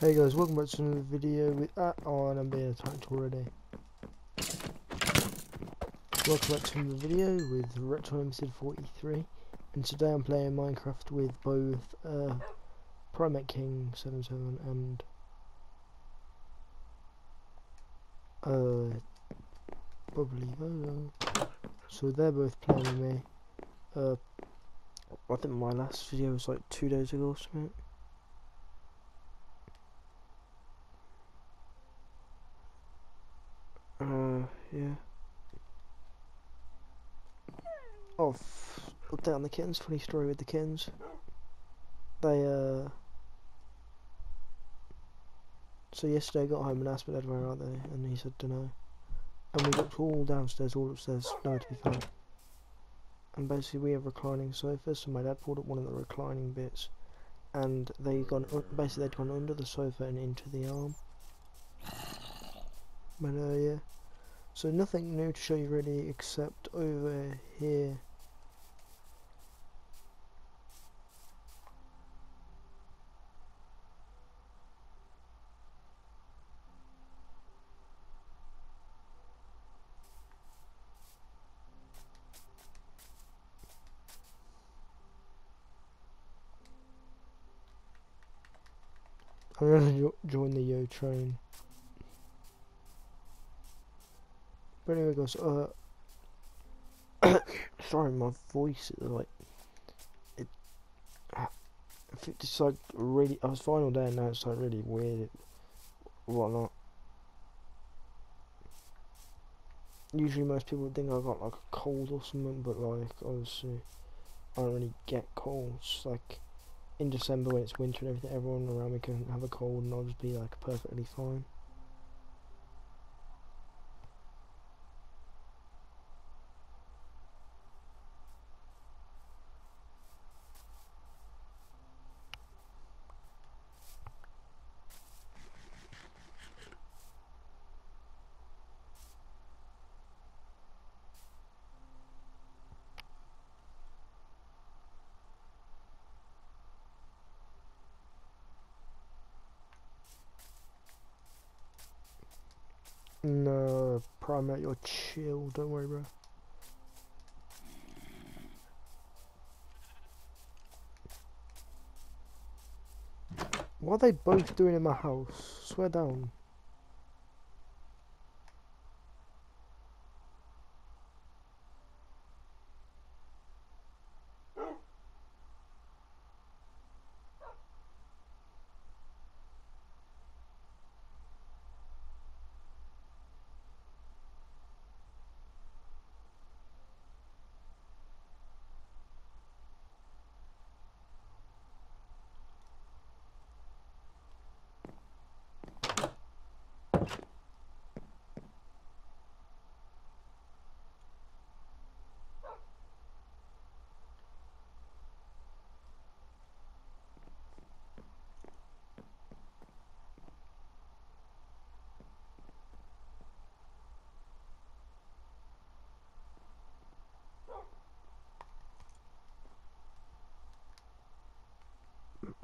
Hey guys, welcome back to another video with uh, oh and I'm being attacked already. Welcome back to another video with Retro Unlimited 43 and today I'm playing Minecraft with both uh, Primate King 77 and uh Bubbly Volo. So they're both playing with me. Uh I think my last video was like two days ago or something. Uh, yeah. Oh, f update on the kittens. Funny story with the kittens. They, uh... So yesterday I got home and asked my dad where are they, and he said, dunno. And we looked all downstairs, all upstairs, nowhere to be found. And basically we have reclining sofas, so my dad pulled up one of the reclining bits, and they gone, basically they'd gone under the sofa and into the arm. But uh, yeah. So nothing new to show you really except over here. Gonna join the Yo train. But anyway, guys, uh, sorry, my voice is like, it, it's like really, I was fine all day and now it's like really weird, whatnot. Usually most people think I got like a cold or something, but like, obviously, I don't really get colds, like, in December when it's winter and everything, everyone around me can have a cold and I'll just be like perfectly fine. No, Primate, you're chill, don't worry, bro. What are they both doing in my house? Swear down.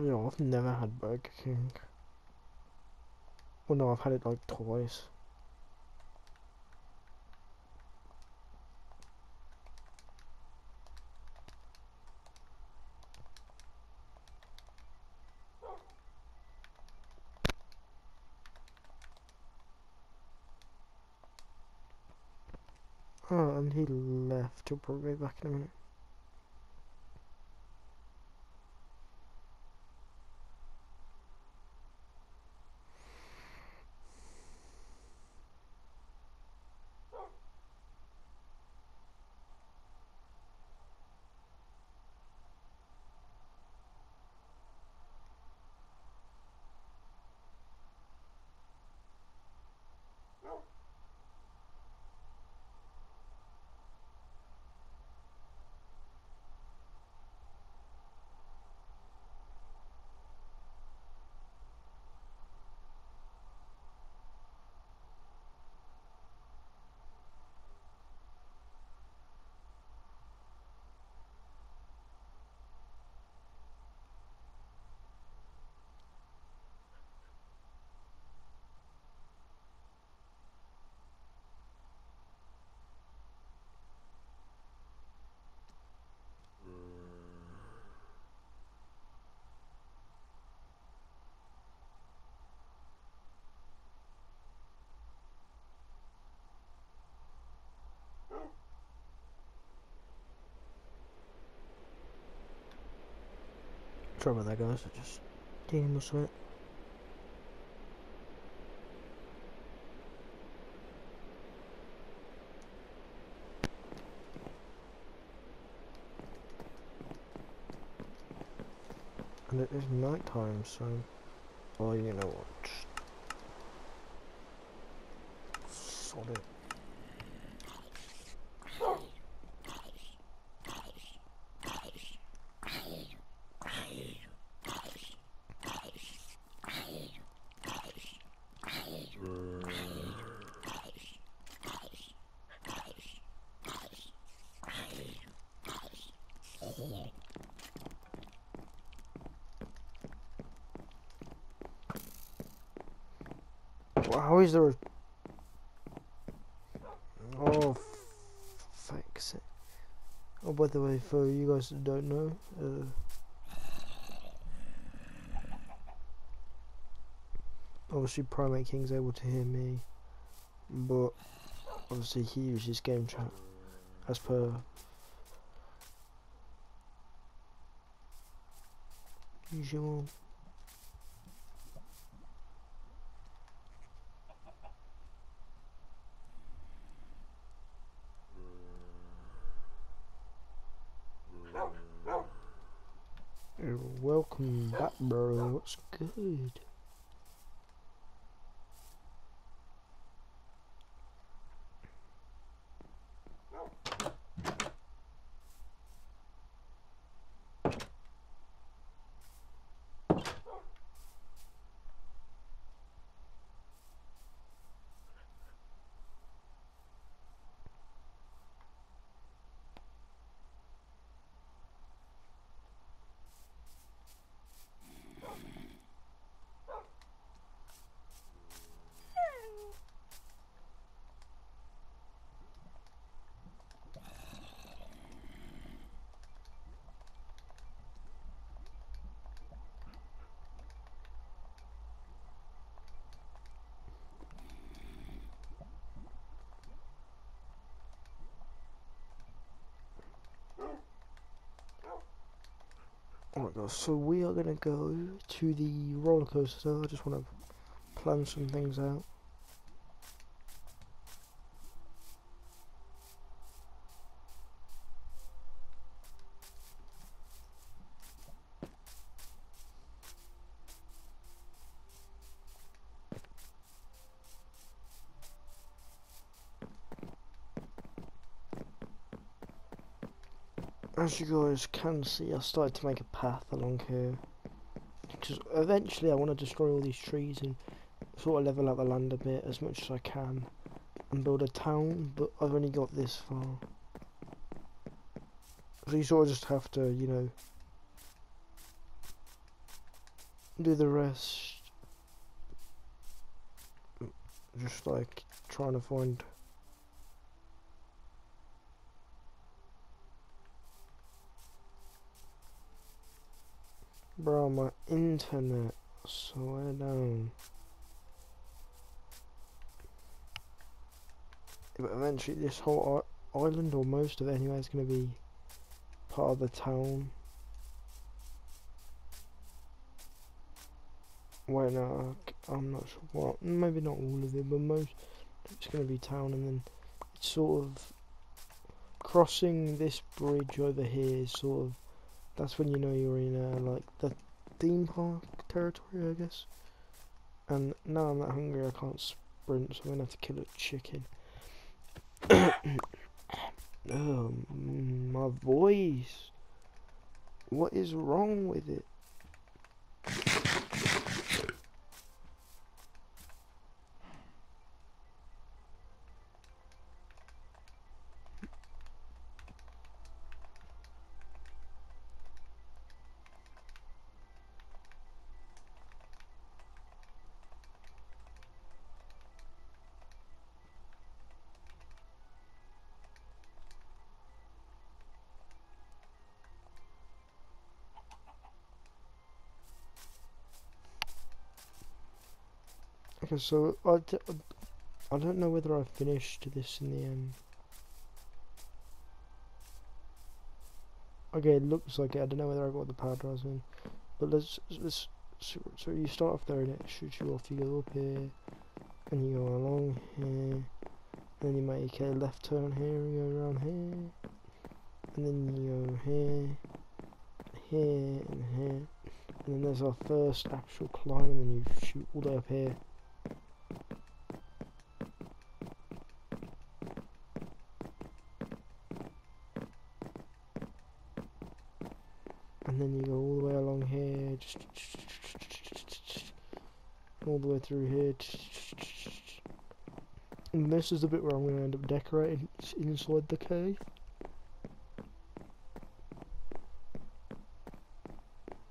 Know, I've never had Burger King. Well, no, I've had it like twice. Oh, and he left. He'll probably be back in a minute. Sorry about that, guys. I just getting my sweat. And it is night time, so. Oh, you know what? Sod it. Well, how is there a... Oh, sake. Oh, by the way, for you guys that don't know, uh, obviously Primate King's able to hear me, but obviously he uses game chat as per usual. Welcome back, bro. What's good? Oh Alright guys, so we are gonna go to the roller coaster. I just wanna plan some things out. As you guys can see, I started to make a path along here. Because eventually I want to destroy all these trees and sort of level up the land a bit as much as I can. And build a town, but I've only got this far. So you sort of just have to, you know, do the rest. Just like trying to find Bro, my internet, swear down. But eventually this whole island, or most of it anyway, is going to be part of the town. Wait, no, uh, I'm not sure. what. maybe not all of it, but most it's going to be town, and then it's sort of crossing this bridge over here, sort of that's when you know you're in uh, like the theme park territory, I guess. And now I'm that hungry, I can't sprint, so I'm gonna have to kill a chicken. oh, my voice. What is wrong with it? Okay, so I d I don't know whether I finished this in the end. Okay, it looks like it. I don't know whether I got the power drives in. But let's let's so, so you start off there and it shoots you off. You go up here and you go along here. Then you make a left turn here and go around here. And then you go here, here, and here. And then there's our first actual climb and then you shoot all the way up here. And then you go all the way along here, just all the way through here. And this is the bit where I'm going to end up decorating inside the cave.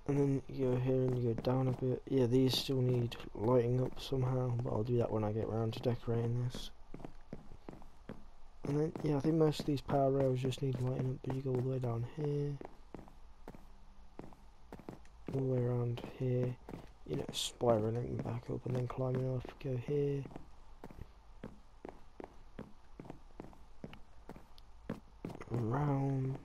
And then you go here and you go down a bit. Yeah, these still need lighting up somehow, but I'll do that when I get around to decorating this. And then, yeah, I think most of these power rails just need lighting up, but you go all the way down here. All the way around here. You know, spiraling back up and then climbing up, go here. Around.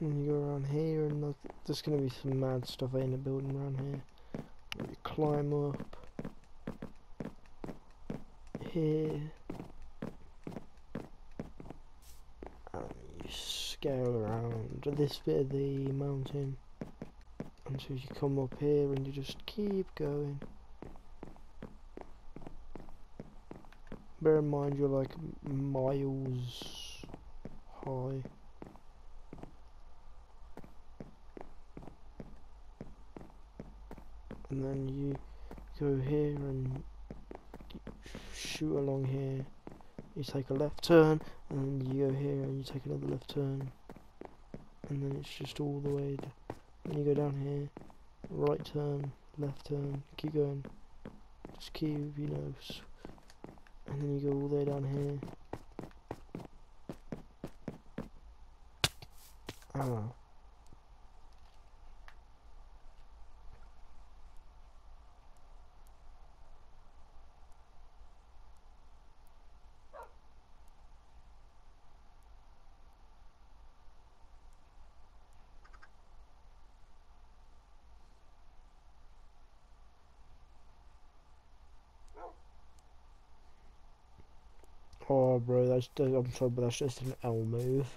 And you go around here and there's gonna be some mad stuff in the building around here. Climb up here and you scale around this bit of the mountain until you come up here and you just keep going. Bear in mind you're like miles high. And then you go here and shoot along here. You take a left turn and then you go here and you take another left turn. And then it's just all the way and you go down here right turn left turn keep going. Just keep you know and then you go all the way down here. Ah Oh, bro, that's I'm sorry, but that's just an L move.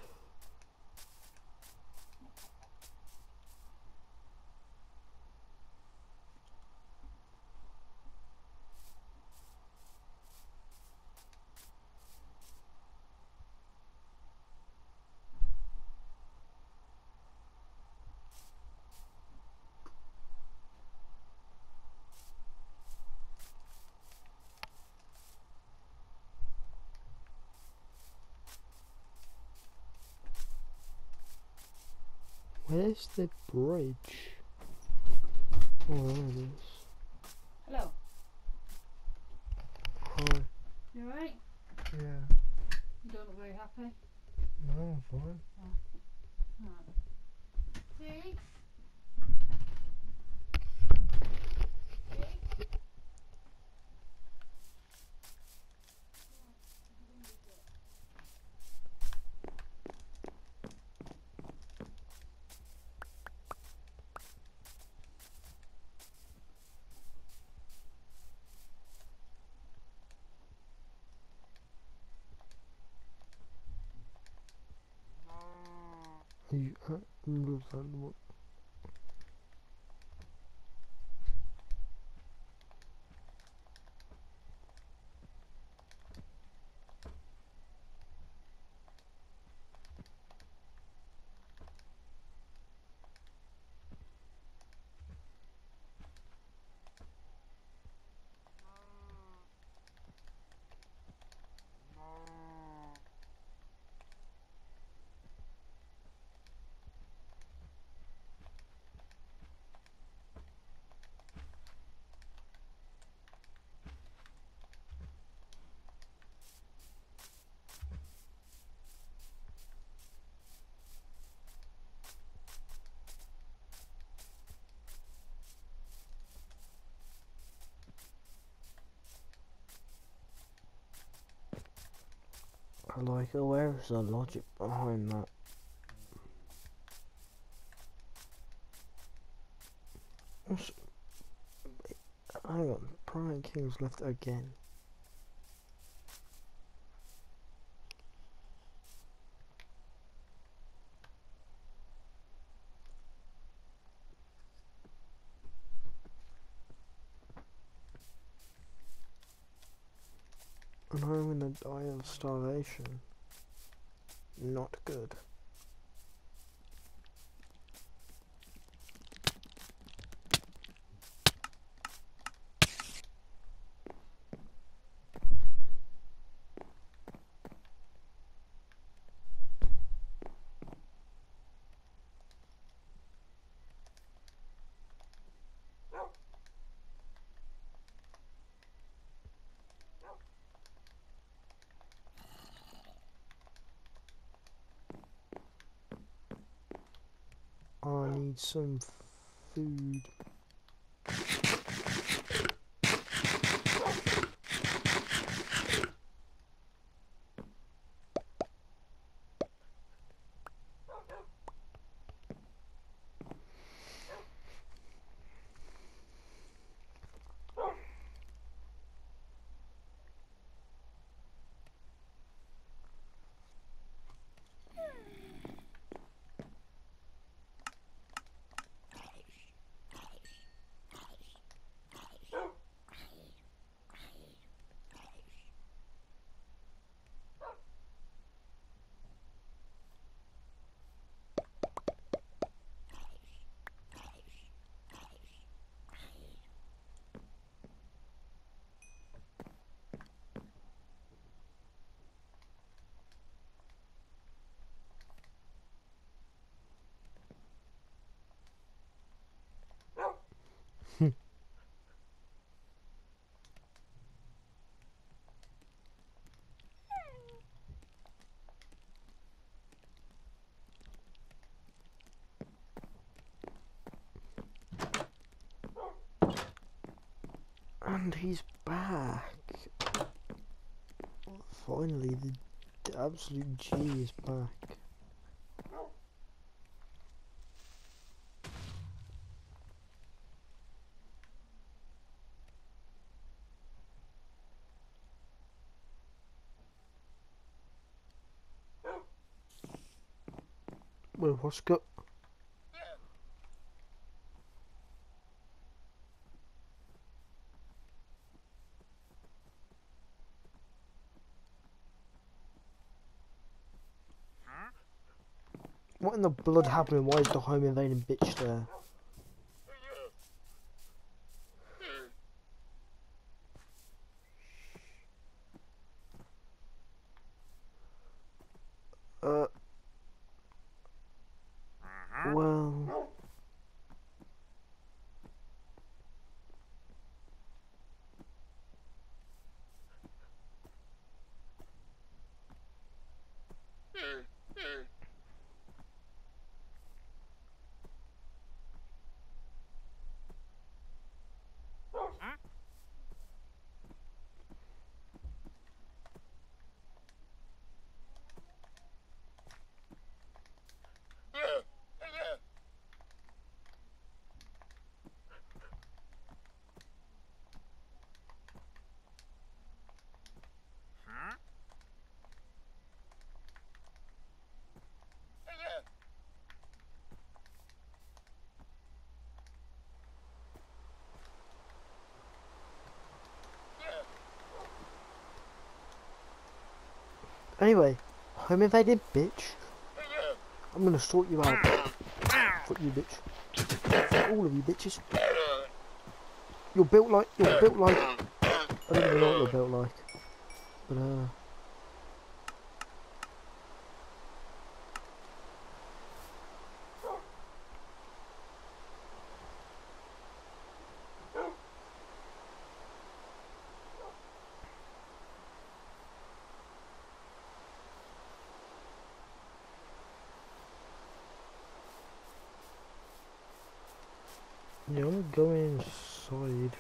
Where's the bridge? Oh, it is. Hello. Hi. You alright? Yeah. You don't look very happy. No, I'm fine. Oh. Right. See? You, uh, understand like, oh, where's the logic behind that? Hang on, Primate King's left again. And I'm gonna die of starvation. Not good. I need some food. And he's back. Finally, the d- absolute G is back. Well, what's got? What in the blood happening? Why is the home invading bitch there? Uh. Well. Anyway, home invaded bitch. I'm gonna sort you out. Fuck you bitch. All of you bitches. You're built like you're built like I don't know what you're built like. But uh go inside.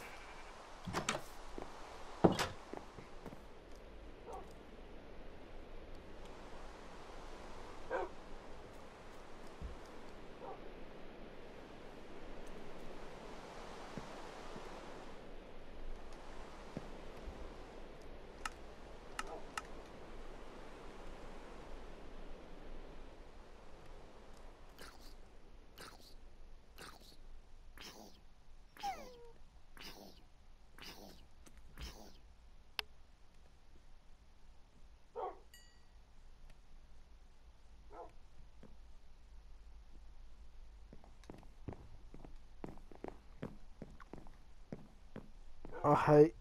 I hate,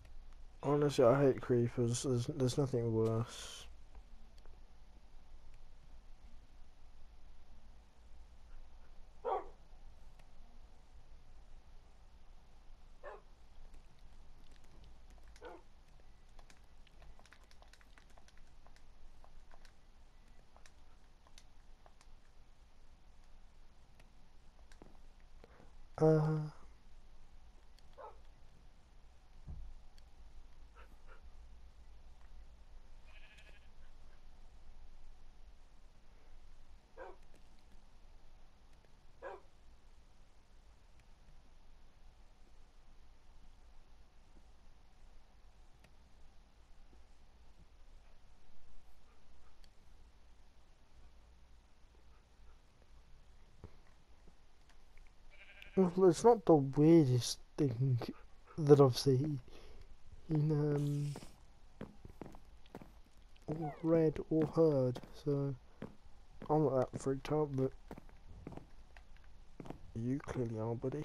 honestly, I hate creepers. There's, there's nothing worse. Uh, well, it's not the weirdest thing that I've seen in um or read or heard. So I'm not that freaked out, but you clearly are, buddy.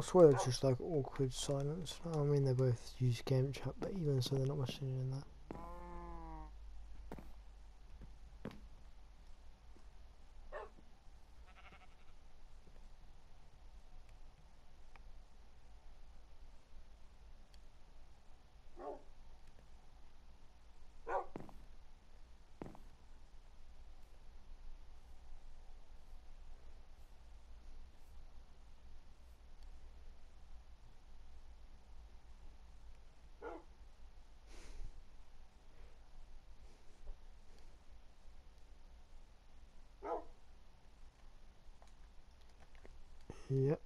I swear it's just like awkward silence. I mean, they both use game chat, but even so, they're not much in that. Yep.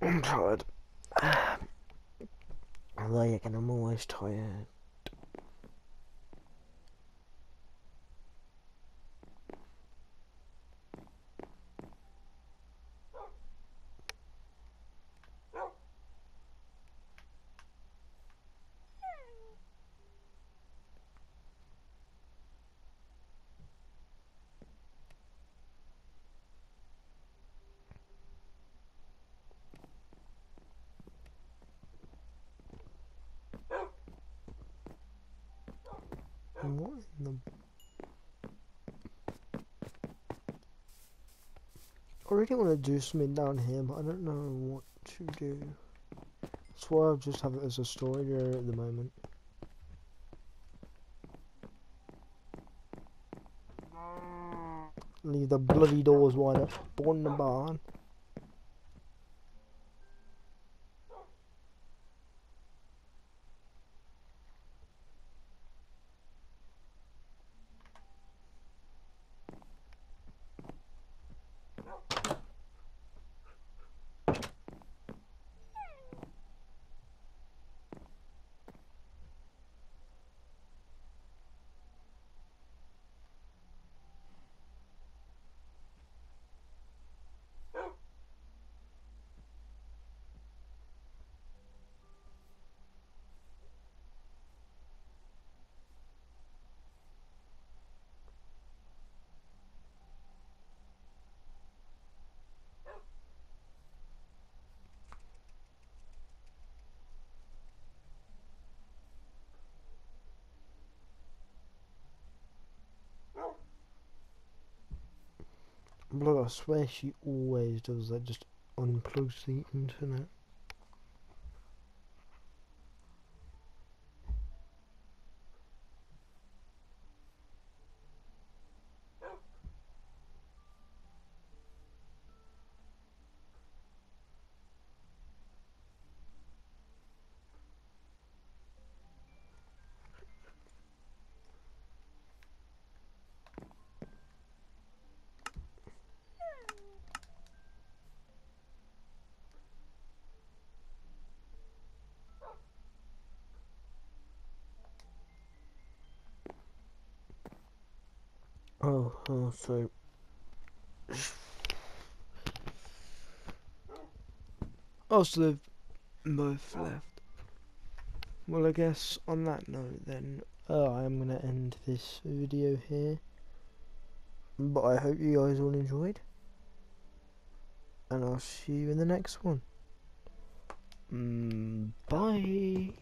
I'm tired. Like, and The... I really want to do something down here, but I don't know what to do. That's why I just have it as a storage area at the moment. Leave the bloody doors wide up. Born the barn. Blood, I swear she always does that, just unplugs the internet. Oh, so. Oh, so they've both left. Well, I guess on that note, then, uh, I am going to end this video here. But I hope you guys all enjoyed. And I'll see you in the next one. Mm, bye.